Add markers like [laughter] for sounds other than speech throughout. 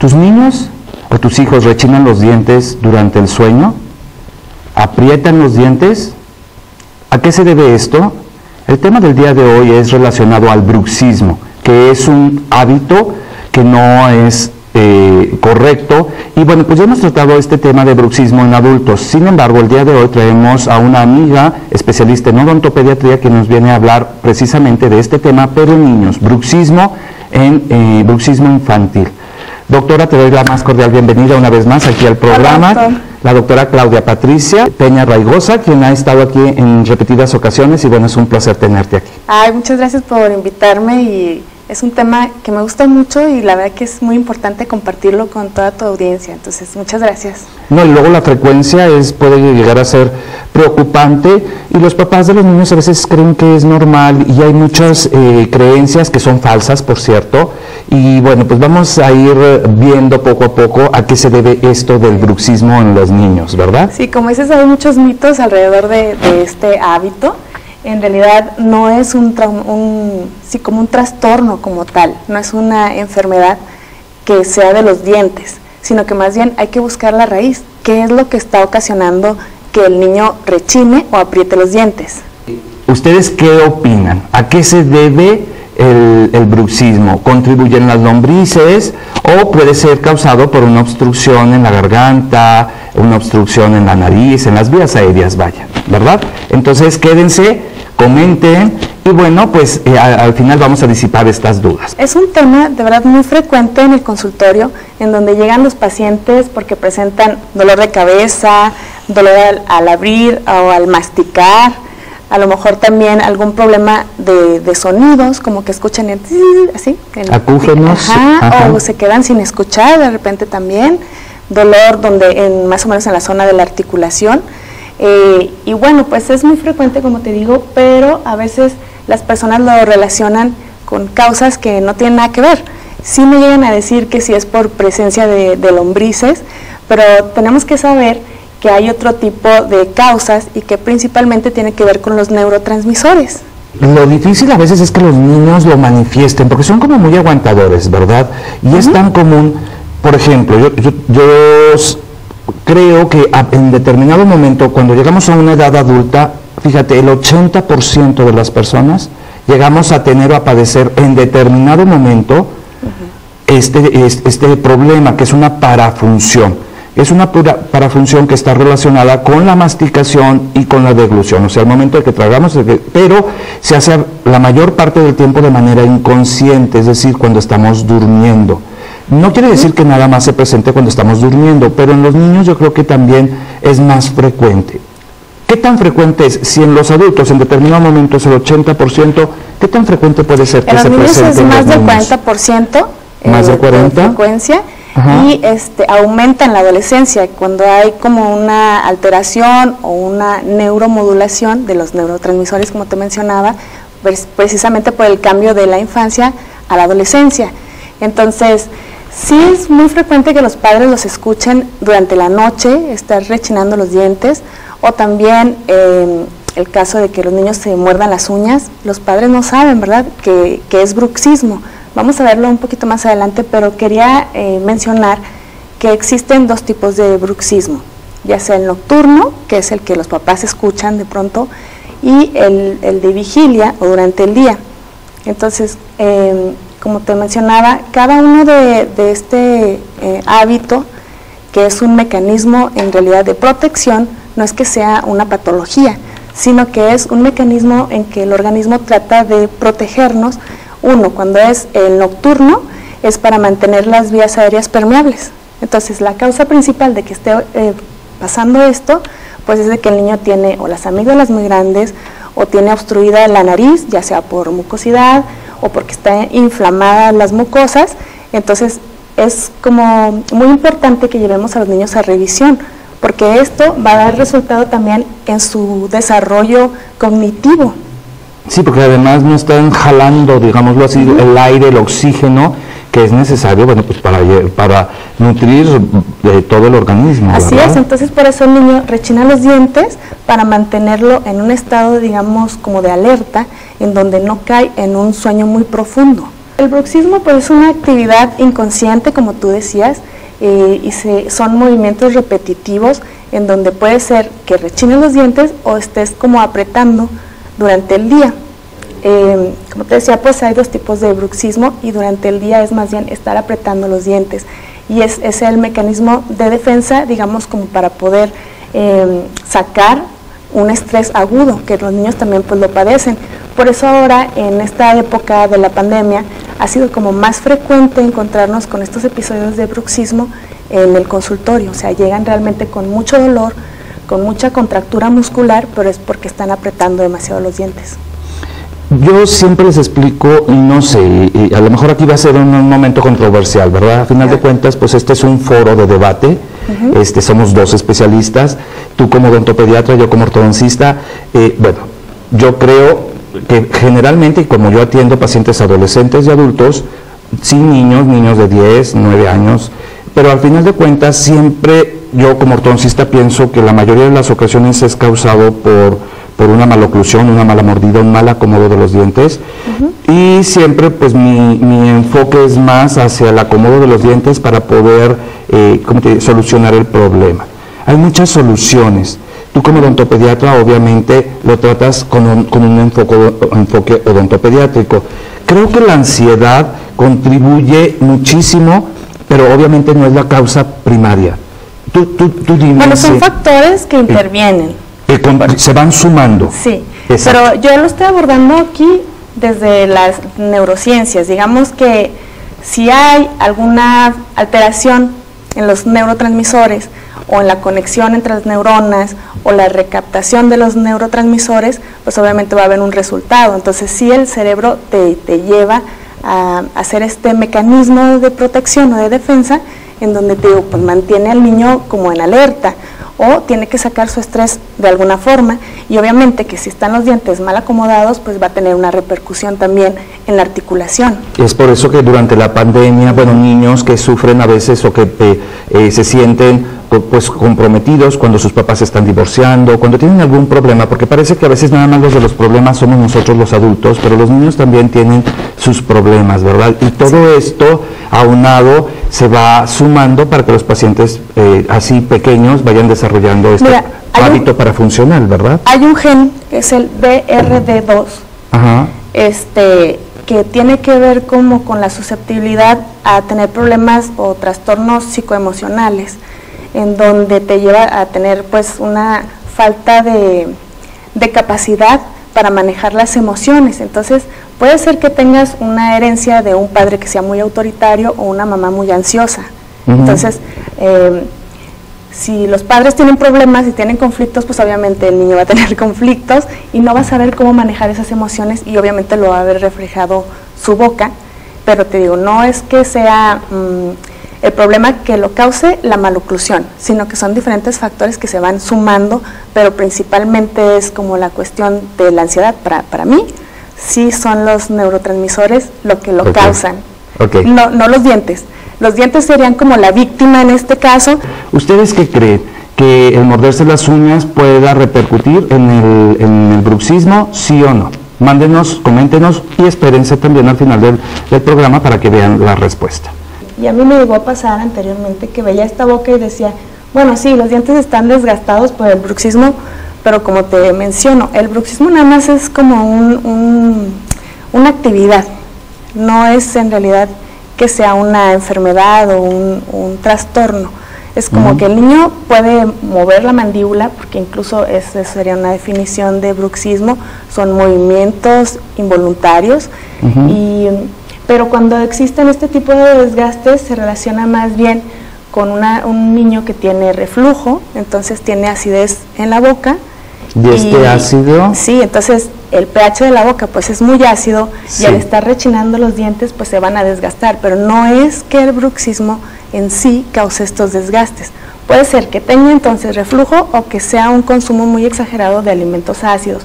¿Tus niños o tus hijos rechinan los dientes durante el sueño? ¿Aprietan los dientes? ¿A qué se debe esto? El tema del día de hoy es relacionado al bruxismo, que es un hábito que no es eh, correcto. Y bueno, pues ya hemos tratado este tema de bruxismo en adultos. Sin embargo, el día de hoy traemos a una amiga especialista en odontopediatría que nos viene a hablar precisamente de este tema, pero niños, bruxismo en eh, bruxismo infantil. Doctora, te doy la más cordial bienvenida una vez más aquí al programa. La doctora Claudia Patricia Peña Raigosa, quien ha estado aquí en repetidas ocasiones y bueno, es un placer tenerte aquí. Ay, muchas gracias por invitarme y es un tema que me gusta mucho y la verdad que es muy importante compartirlo con toda tu audiencia. Entonces, muchas gracias. No, y luego la frecuencia es, puede llegar a ser preocupante y los papás de los niños a veces creen que es normal y hay muchas eh, creencias que son falsas, por cierto. Y bueno, pues vamos a ir viendo poco a poco a qué se debe esto del bruxismo en los niños, ¿verdad? Sí, como dices, hay muchos mitos alrededor de, de este hábito en realidad no es un, un, sí, como un trastorno como tal, no es una enfermedad que sea de los dientes, sino que más bien hay que buscar la raíz, qué es lo que está ocasionando que el niño rechine o apriete los dientes. ¿Ustedes qué opinan? ¿A qué se debe el, el, bruxismo? ¿Contribuyen las lombrices o puede ser causado por una obstrucción en la garganta, una obstrucción en la nariz, en las vías aéreas, vaya, ¿verdad? Entonces quédense comenten y bueno, pues eh, al, final vamos a disipar estas dudas. Es un tema de verdad muy frecuente en el consultorio, en donde llegan los pacientes porque presentan dolor de cabeza, dolor al, abrir o al masticar, a lo mejor también algún problema de, sonidos, como que escuchan el, así. Acúfenos. o se quedan sin escuchar de repente también, dolor donde en, más o menos en la zona de la articulación eh, y bueno, pues es muy frecuente, como te digo, pero a veces las personas lo relacionan con causas que no tienen nada que ver. Sí me llegan a decir que sí es por presencia de, lombrices, pero tenemos que saber que hay otro tipo de causas y que principalmente tiene que ver con los neurotransmisores. Lo difícil a veces es que los niños lo manifiesten, porque son como muy aguantadores, ¿verdad? Y es tan común, por ejemplo, yo, yo, yo creo que en determinado momento, cuando llegamos a una edad adulta, fíjate, el 80% de las personas llegamos a tener o a padecer en determinado momento este, este problema, que es una parafunción. Es una parafunción que está relacionada con la masticación y con la deglución, o sea, al momento de que tragamos, pero se hace la mayor parte del tiempo de manera inconsciente, es decir, cuando estamos durmiendo. No quiere decir que nada más se presente cuando estamos durmiendo, pero en los niños yo creo que también es más frecuente. ¿Qué tan frecuente es? Si en los adultos en determinado momento es el 80%, ¿qué tan frecuente puede ser que en se los niños presente es más del 40%. Más del 40%. frecuencia. Y este, aumenta en la adolescencia cuando hay como una alteración o una neuromodulación de los neurotransmisores, como te mencionaba, pues, precisamente por el cambio de la infancia a la adolescencia. Entonces, Sí es muy frecuente que los padres los escuchen durante la noche, estar rechinando los dientes, o también eh, el caso de que los niños se muerdan las uñas. Los padres no saben, ¿verdad?, que, es bruxismo. Vamos a verlo un poquito más adelante, pero quería eh, mencionar que existen dos tipos de bruxismo, ya sea el nocturno, que es el que los papás escuchan de pronto, y el, de vigilia o durante el día. Entonces, eh, como te mencionaba, cada uno de, este eh, hábito, que es un mecanismo en realidad de protección, no es que sea una patología, sino que es un mecanismo en que el organismo trata de protegernos. Uno, cuando es el nocturno, es para mantener las vías aéreas permeables. Entonces, la causa principal de que esté eh, pasando esto, pues es de que el niño tiene o las amígdalas muy grandes o tiene obstruida la nariz, ya sea por mucosidad o porque están inflamadas las mucosas, entonces es como muy importante que llevemos a los niños a revisión, porque esto va a dar resultado también en su desarrollo cognitivo. Sí, porque además no están jalando, digámoslo así, el aire, el oxígeno que es necesario, bueno, pues para, para nutrir eh, todo el organismo. Así es, entonces por eso el niño rechina los dientes para mantenerlo en un estado, digamos, como de alerta, en donde no cae en un sueño muy profundo. El bruxismo pues, es una actividad inconsciente, como tú decías, eh, y son movimientos repetitivos en donde puede ser que rechines los dientes o estés como apretando durante el día. Eh, como te decía, pues hay dos tipos de bruxismo y durante el día es más bien estar apretando los dientes y es, es el mecanismo de defensa, digamos, como para poder eh, sacar un estrés agudo, que los niños también pues lo padecen. Por eso ahora, en esta época de la pandemia, ha sido como más frecuente encontrarnos con estos episodios de bruxismo en el consultorio, o sea, llegan realmente con mucho dolor, con mucha contractura muscular, pero es porque están apretando demasiado los dientes. Yo siempre les explico, y no sé, y a lo mejor aquí va a ser un, momento controversial, ¿verdad? A final de cuentas, pues este es un foro de debate, este, somos dos especialistas, tú como odontopediatra, yo como ortodoncista. Eh, bueno, yo creo que generalmente, como yo atiendo pacientes adolescentes y adultos, sí niños, niños de 10, 9 años, pero al final de cuentas siempre yo como ortodoncista pienso que la mayoría de las ocasiones es causado por por una mala oclusión, una mala mordida, un mal acomodo de los dientes. Y siempre pues mi, enfoque es más hacia el acomodo de los dientes para poder eh, solucionar el problema. Hay muchas soluciones. Tú como odontopediatra obviamente lo tratas con un, con un enfoque, enfoque odontopediátrico. Creo que la ansiedad contribuye muchísimo, pero obviamente no es la causa primaria. Tú, tú, tú bueno, son factores que intervienen se van sumando. Sí, pero yo lo estoy abordando aquí desde las neurociencias. Digamos que si hay alguna alteración en los neurotransmisores o en la conexión entre las neuronas o la recaptación de los neurotransmisores, pues obviamente va a haber un resultado. Entonces si el cerebro te, te lleva a hacer este mecanismo de protección o de defensa en donde te pues mantiene al niño como en alerta o tiene que sacar su estrés de alguna forma. Y obviamente que si están los dientes mal acomodados pues va a tener una repercusión también en la articulación. Es por eso que durante la pandemia, bueno, niños que sufren a veces o que eh, eh, se sienten pues comprometidos cuando sus papás se están divorciando, cuando tienen algún problema, porque parece que a veces nada más los de los problemas somos nosotros los adultos, pero los niños también tienen sus problemas, ¿verdad? Y todo esto aunado se va sumando para que los pacientes eh, así pequeños vayan desarrollando este hábito para funcionar, ¿verdad? Hay un gen que es el BRD2, este que tiene que ver como con la susceptibilidad a tener problemas o trastornos psicoemocionales en donde te lleva a tener pues una falta de, capacidad para manejar las emociones. Entonces, puede ser que tengas una herencia de un padre que sea muy autoritario o una mamá muy ansiosa. Entonces, em, si los padres tienen problemas y tienen conflictos, pues obviamente el niño va a tener [laughs] conflictos y no va a saber cómo manejar esas emociones y obviamente lo va a haber reflejado su boca. Pero te digo, no es que sea... Mm, el problema que lo cause la maloclusión, sino que son diferentes factores que se van sumando, pero principalmente es como la cuestión de la ansiedad. Para, para mí, sí son los neurotransmisores lo que lo causan, No, no los dientes. Los dientes serían como la víctima en este caso. ¿Ustedes qué creen? ¿Que el morderse las uñas pueda repercutir en el, en el bruxismo, sí o no? Mándenos, coméntenos y espérense también al final del, del programa para que vean la respuesta. Y a mí me llegó a pasar anteriormente que veía esta boca y decía, bueno, sí, los dientes están desgastados por el bruxismo, pero como te menciono, el bruxismo nada más es como un, una actividad, no es en realidad que sea una enfermedad o un, trastorno. Es como que el niño puede mover la mandíbula, porque incluso esa sería una definición de bruxismo, son movimientos involuntarios y pero cuando existen este tipo de desgastes se relaciona más bien con un niño que tiene reflujo, entonces tiene acidez en la boca. ¿Y, este ácido? Sí, entonces el pH de la boca pues es muy ácido y al estar rechinando los dientes pues se van a desgastar, pero no es que el bruxismo en sí cause estos desgastes. Puede ser que tenga entonces reflujo o que sea un consumo muy exagerado de alimentos ácidos.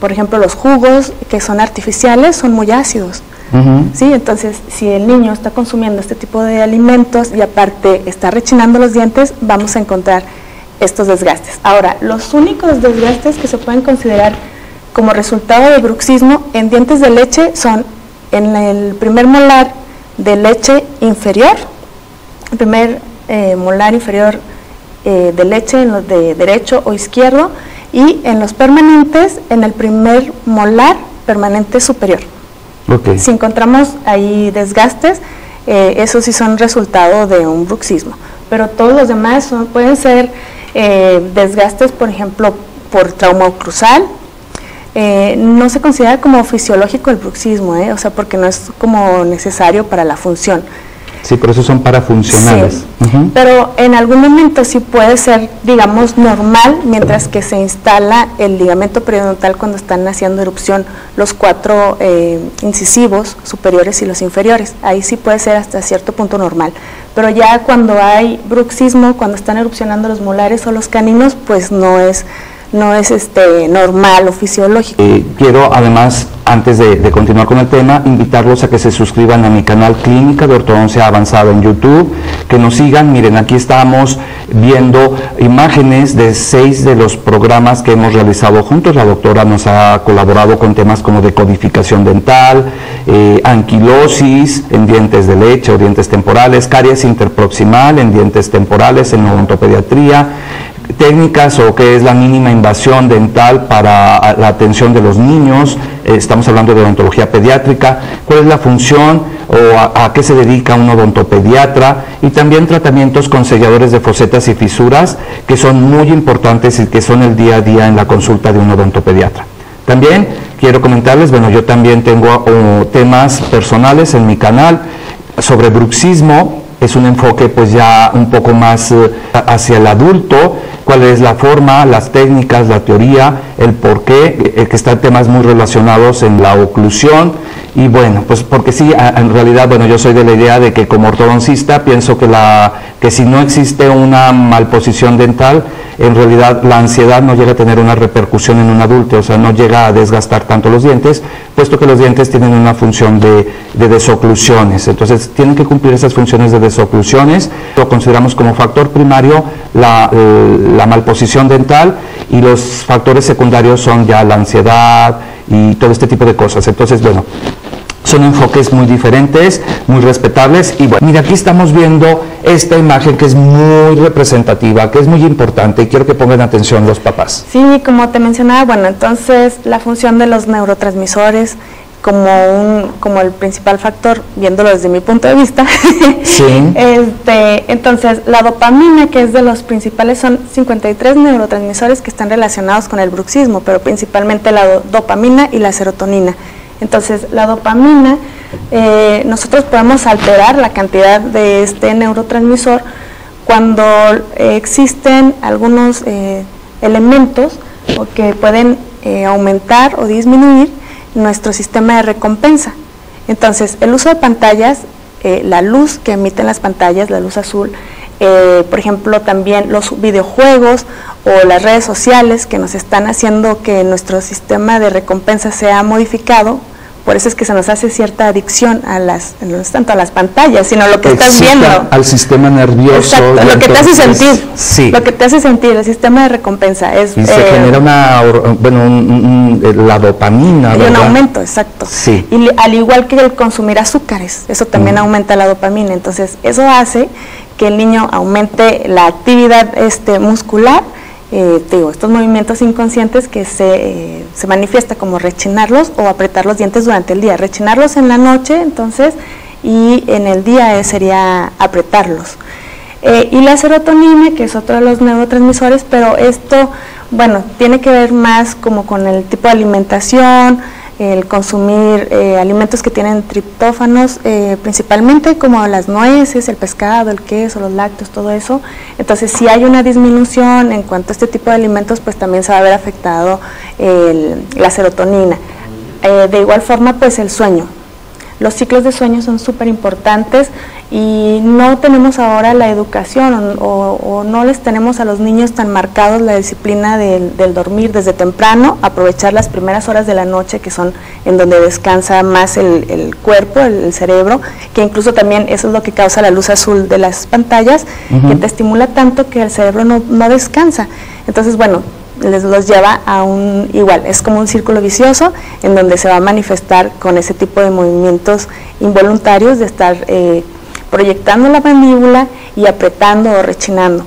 Por ejemplo, los jugos que son artificiales son muy ácidos. ¿sí? Entonces, si el niño está consumiendo este tipo de alimentos y aparte está rechinando los dientes, vamos a encontrar estos desgastes. Ahora, los únicos desgastes que se pueden considerar como resultado de bruxismo en dientes de leche son en el primer molar de leche inferior, el primer eh, molar inferior eh, de leche en los de derecho o izquierdo y en los permanentes en el primer molar permanente superior. Si encontramos ahí desgastes, eh, esos sí son resultado de un bruxismo, pero todos los demás son, pueden ser desgastes, por ejemplo, por trauma cruzal, eh, no se considera como fisiológico el bruxismo, ¿eh? o sea, porque no es como necesario para la función. Sí, por eso son parafuncionales. Pero en algún momento sí puede ser, digamos, normal mientras que se instala el ligamento periodontal cuando están haciendo erupción los cuatro eh, incisivos superiores y los inferiores. Ahí sí puede ser hasta cierto punto normal. Pero ya cuando hay bruxismo, cuando están erupcionando los molares o los caninos, pues no es no es este normal o fisiológico. Eh, quiero además, antes de, continuar con el tema, invitarlos a que se suscriban a mi canal Clínica de Ortodoncia Avanzada en YouTube, que nos sigan, miren, aquí estamos viendo imágenes de seis de los programas que hemos realizado juntos, la doctora nos ha colaborado con temas como decodificación dental, eh, anquilosis en dientes de leche o dientes temporales, caries interproximal en dientes temporales en odontopediatría, técnicas o qué es la mínima invasión dental para la atención de los niños, eh, estamos hablando de odontología pediátrica, cuál es la función o a, qué se dedica un odontopediatra y también tratamientos con selladores de fosetas y fisuras que son muy importantes y que son el día a día en la consulta de un odontopediatra. También quiero comentarles, bueno, yo también tengo temas personales en mi canal sobre bruxismo, es un enfoque pues ya un poco más eh, hacia el adulto, cuál es la forma, las técnicas, la teoría, el por qué, eh, que están temas muy relacionados en la oclusión. Y bueno, pues porque sí, en realidad, bueno, yo soy de la idea de que como ortodoncista pienso que, la, que si no existe una malposición dental, en realidad la ansiedad no llega a tener una repercusión en un adulto, o sea, no llega a desgastar tanto los dientes, puesto que los dientes tienen una función de, desoclusiones. Entonces, tienen que cumplir esas funciones de desoclusiones. Lo consideramos como factor primario la, la malposición dental y los factores secundarios son ya la ansiedad y todo este tipo de cosas. Entonces, bueno, son enfoques muy diferentes, muy respetables. Y bueno, mira, aquí estamos viendo esta imagen que es muy representativa, que es muy importante y quiero que pongan atención los papás. Sí, como te mencionaba, bueno, entonces la función de los neurotransmisores como un como el principal factor viéndolo desde mi punto de vista [laughs] sí. este entonces la dopamina que es de los principales son 53 neurotransmisores que están relacionados con el bruxismo pero principalmente la dopamina y la serotonina entonces, la dopamina, eh, nosotros podemos alterar la cantidad de este neurotransmisor cuando existen algunos eh, elementos que pueden eh, aumentar o disminuir nuestro sistema de recompensa. Entonces, el uso de pantallas, la luz que emiten las pantallas, la luz azul, por ejemplo, también los videojuegos o las redes sociales que nos están haciendo que nuestro sistema de recompensa sea modificado, por eso es que se nos hace cierta adicción a las, no es tanto a las pantallas, sino lo que estás viendo. Al sistema nervioso. lo que te hace sentir. Sí. Lo que te hace sentir, el sistema de recompensa. Es, y se eh, genera una, bueno, la dopamina. Y un aumento, exacto. Sí. Y al igual que el consumir azúcares, eso también mm. aumenta la dopamina. Entonces, eso hace que el niño aumente la actividad este, muscular eh, digo, estos movimientos inconscientes que se, eh, se, manifiesta como rechinarlos o apretar los dientes durante el día. Rechinarlos en la noche, entonces, y en el día sería apretarlos. Eh, y la serotonina, que es otro de los neurotransmisores, pero esto, bueno, tiene que ver más como con el tipo de alimentación, el consumir eh, alimentos que tienen triptófanos, eh, principalmente como las nueces, el pescado, el queso, los lácteos, todo eso. Entonces, si hay una disminución en cuanto a este tipo de alimentos, pues también se va a ver afectado la serotonina. Eh, de igual forma, pues el sueño. Los ciclos de sueño son súper importantes y no tenemos ahora la educación o, no les tenemos a los niños tan marcados la disciplina del, dormir desde temprano, aprovechar las primeras horas de la noche que son en donde descansa más el, cuerpo, el, cerebro, que incluso también eso es lo que causa la luz azul de las pantallas, que te estimula tanto que el cerebro no, no descansa. Entonces, bueno, les los lleva a un igual, es como un círculo vicioso en donde se va a manifestar con ese tipo de movimientos involuntarios de estar eh, proyectando la mandíbula y apretando o rechinando.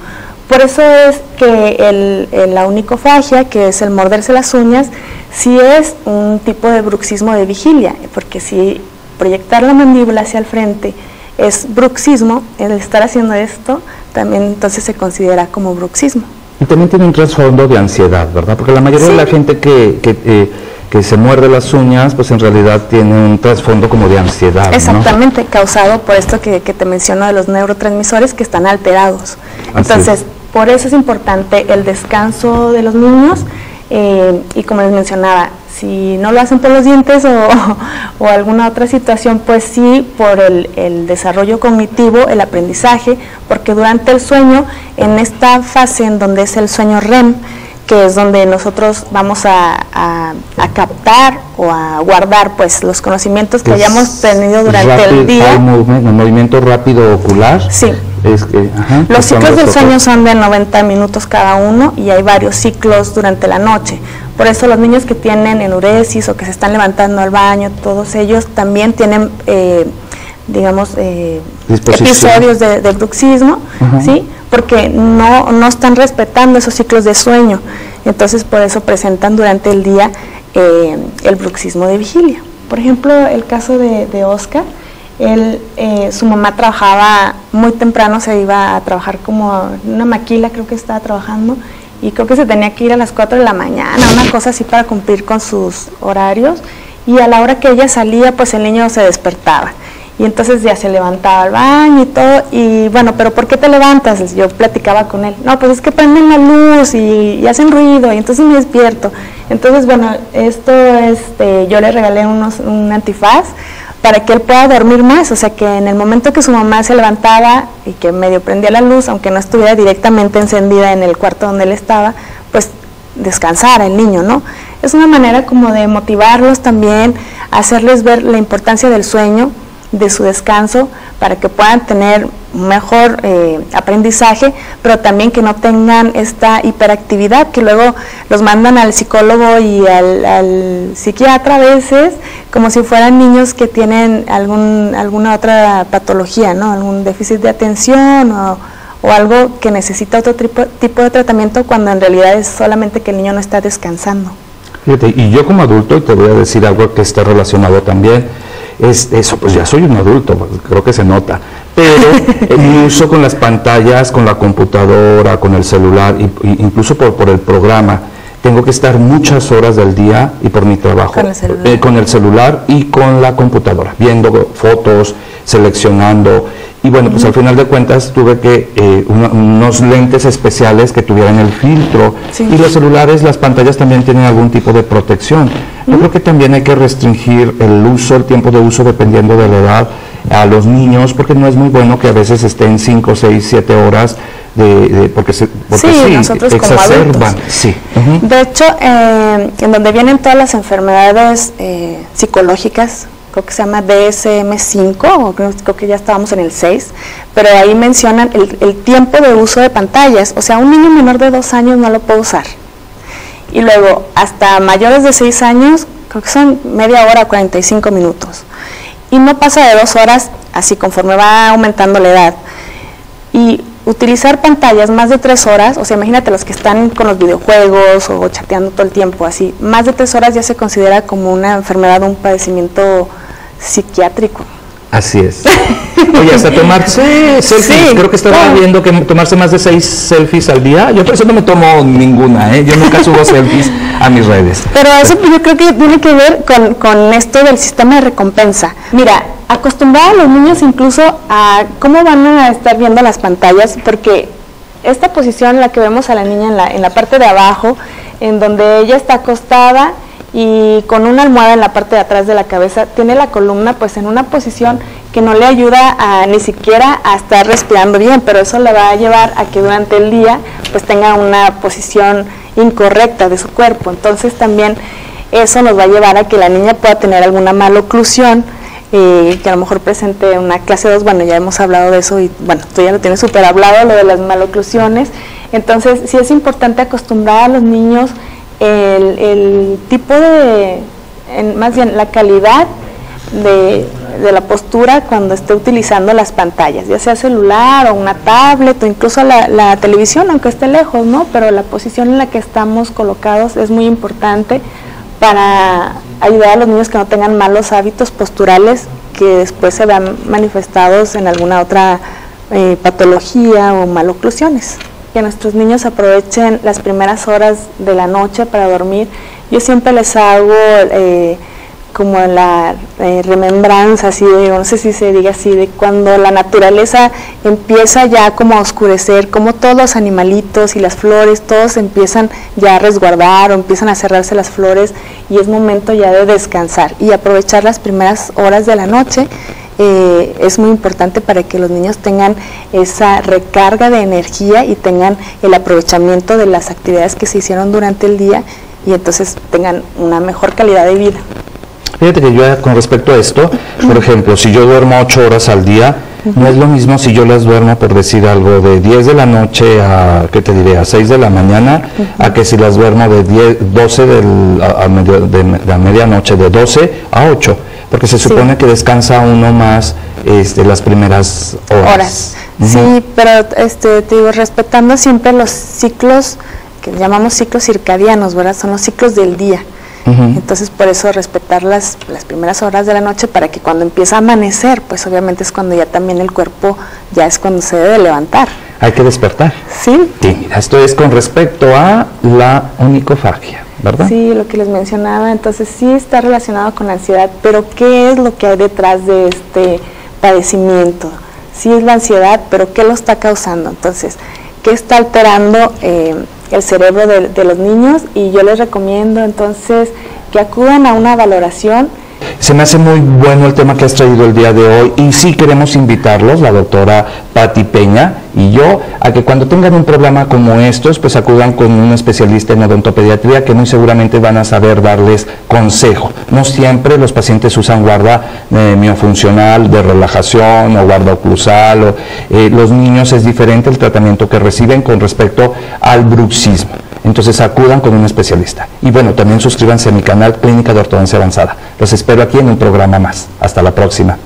Por eso es que el, la unicofagia, que es el morderse las uñas, sí es un tipo de bruxismo de vigilia, porque si proyectar la mandíbula hacia el frente es bruxismo, el estar haciendo esto también entonces se considera como bruxismo. Y también tiene un trasfondo de ansiedad, ¿verdad? Porque la mayoría de la gente que, eh, que, se muerde las uñas, pues en realidad tiene un trasfondo como de ansiedad. Exactamente, causado por esto que, te menciono de los neurotransmisores que están alterados. Entonces, por eso es importante el descanso de los niños eh, y como les mencionaba, si no lo hacen por los dientes o, [laughs] alguna otra situación, pues sí por el, desarrollo cognitivo, el aprendizaje, porque durante el sueño, en esta fase en donde es el sueño REM, que es donde nosotros vamos a, captar o a guardar pues los conocimientos que hayamos tenido durante el día. Movement, movimiento rápido ocular. Sí. los ciclos del sueño son de 90 minutos cada uno y hay varios ciclos durante la noche. Por eso los niños que tienen enuresis o que se están levantando al baño, todos ellos también tienen, eh, digamos, eh, episodios de, bruxismo, ¿sí? Porque no, no están respetando esos ciclos de sueño. Entonces, por eso presentan durante el día eh, el bruxismo de vigilia. Por ejemplo, el caso de, de Oscar, él, su mamá trabajaba muy temprano, se iba a trabajar como una maquila, creo que estaba trabajando, y creo que se tenía que ir a las 4 de la mañana, una cosa así para cumplir con sus horarios y a la hora que ella salía pues el niño se despertaba y entonces ya se levantaba al baño y todo y bueno, pero ¿por qué te levantas? Yo platicaba con él, no, pues es que prenden la luz y, hacen ruido y entonces me despierto. Entonces bueno, esto este, yo le regalé unos, un antifaz para que él pueda dormir más, o sea que en el momento que su mamá se levantaba y que medio prendía la luz, aunque no estuviera directamente encendida en el cuarto donde él estaba, pues descansara el niño, ¿no? Es una manera como de motivarlos también, hacerles ver la importancia del sueño, de su descanso, para que puedan tener mejor eh, aprendizaje, pero también que no tengan esta hiperactividad que luego los mandan al psicólogo y al, psiquiatra a veces, como si fueran niños que tienen algún, alguna otra patología, ¿no? algún déficit de atención o, algo que necesita otro tipo, tipo de tratamiento cuando en realidad es solamente que el niño no está descansando. Fíjate, y yo como adulto, y te voy a decir algo que está relacionado también, es eso, pues ya soy un adulto, creo que se nota, pero [laughs] mi uso con las pantallas, con la computadora, con el celular, incluso por, por el programa, tengo que estar muchas horas del día y por mi trabajo con el, eh, con el celular y con la computadora, viendo fotos, seleccionando. Y bueno, pues al final de cuentas tuve que eh, unos lentes especiales que tuvieran el filtro. Y los celulares, las pantallas también tienen algún tipo de protección. Yo creo que también hay que restringir el uso, el tiempo de uso dependiendo de la edad a los niños, porque no es muy bueno que a veces estén 5, 6, 7 horas de, porque, se, porque sí, nosotros exacerban. sí. De hecho, eh, en donde vienen todas las enfermedades eh, psicológicas, creo que se llama DSM5, o creo, que ya estábamos en el 6, pero ahí mencionan el, tiempo de uso de pantallas, o sea, un niño menor de 2 años no lo puede usar. Y luego, hasta mayores de 6 años, creo que son media hora, 45 minutos. Y no pasa de 2 horas, así conforme va aumentando la edad. Y utilizar pantallas más de 3 horas, o sea, imagínate los que están con los videojuegos o chateando todo el tiempo, así, más de 3 horas ya se considera como una enfermedad un padecimiento psiquiátrico. Así es. [laughs] Oye, hasta tomarse selfies. Creo que estaba viendo que tomarse más de seis selfies al día. Yo por eso no me tomo ninguna, ¿eh? Yo nunca subo [laughs] selfies a mis redes. Pero eso yo creo que tiene que ver con, con esto del sistema de recompensa. Mira, acostumbrar a los niños incluso a cómo van a estar viendo las pantallas, porque esta posición, la que vemos a la niña en la, en la parte de abajo, en donde ella está acostada, y con una almohada en la parte de atrás de la cabeza, tiene la columna pues en una posición que no le ayuda a ni siquiera a estar respirando bien, pero eso le va a llevar a que durante el día pues tenga una posición incorrecta de su cuerpo. Entonces también eso nos va a llevar a que la niña pueda tener alguna mala oclusión eh, que a lo mejor presente una clase 2, bueno, ya hemos hablado de eso y bueno, tú ya lo tienes súper hablado, lo de las maloclusiones. Entonces, sí es importante acostumbrar a los niños el, tipo de, más bien la calidad de, la postura cuando esté utilizando las pantallas, ya sea celular o una tablet o incluso la, la, televisión, aunque esté lejos, ¿no? Pero la posición en la que estamos colocados es muy importante para ayudar a los niños que no tengan malos hábitos posturales que después se vean manifestados en alguna otra eh, patología o maloclusiones. Que nuestros niños aprovechen las primeras horas de la noche para dormir. Yo siempre les hago eh, como la eh, remembranza, así de, no sé si se diga así, de cuando la naturaleza empieza ya como a oscurecer, como todos los animalitos y las flores, todos empiezan ya a resguardar o empiezan a cerrarse las flores y es momento ya de descansar y aprovechar las primeras horas de la noche. Eh, es muy importante para que los niños tengan esa recarga de energía y tengan el aprovechamiento de las actividades que se hicieron durante el día y entonces tengan una mejor calidad de vida. Fíjate que yo con respecto a esto, por ejemplo, si yo duermo ocho horas al día, no es lo mismo si yo las duermo, por decir algo, de 10 de la noche a, ¿qué te diré?, a 6 de la mañana, a que si las duermo de 10, 12 del, a, de, la medianoche, de 12 a 8, porque se supone que descansa uno más este, las primeras horas. Sí, pero este, te digo, respetando siempre los ciclos que llamamos ciclos circadianos, ¿verdad? Son los ciclos del día. Entonces, por eso respetar las, las primeras horas de la noche para que cuando empieza a amanecer, pues obviamente es cuando ya también el cuerpo, ya es cuando se debe levantar. Hay que despertar. Sí. sí esto es con respecto a la onicofagia, ¿verdad? Sí, lo que les mencionaba, entonces sí está relacionado con la ansiedad, pero ¿qué es lo que hay detrás de este padecimiento? Sí es la ansiedad, pero ¿qué lo está causando? Entonces, ¿qué está alterando? Eh, el cerebro de, los niños y yo les recomiendo entonces que acudan a una valoración se me hace muy bueno el tema que has traído el día de hoy y sí queremos invitarlos, la doctora Patti Peña y yo, a que cuando tengan un problema como estos, pues acudan con un especialista en odontopediatría que muy seguramente van a saber darles consejo. No siempre los pacientes usan guarda eh, miofuncional de relajación o guarda oclusal. O, eh, los niños es diferente el tratamiento que reciben con respecto al bruxismo. Entonces acudan con un especialista. Y bueno, también suscríbanse a mi canal Clínica de Ortodoncia Avanzada. Los espero aquí en un programa más. Hasta la próxima.